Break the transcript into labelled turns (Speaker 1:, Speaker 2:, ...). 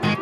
Speaker 1: Thank you.